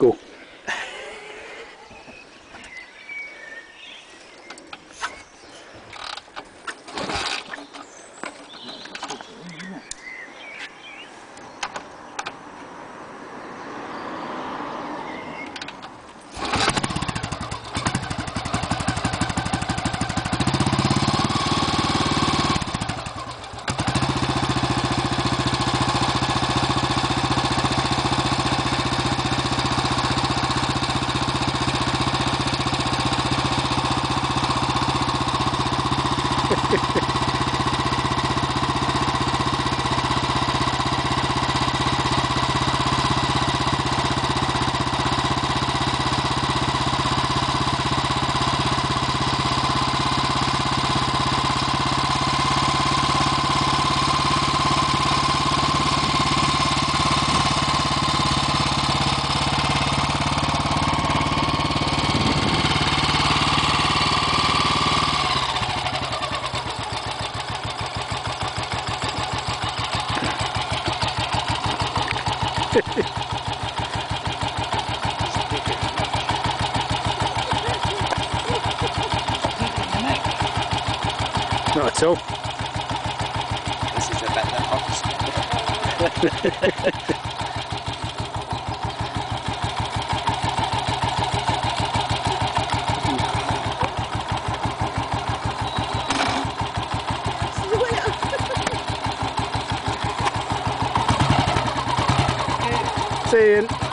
Go. Ha ha ha. Not at all. This is a bit that Saying.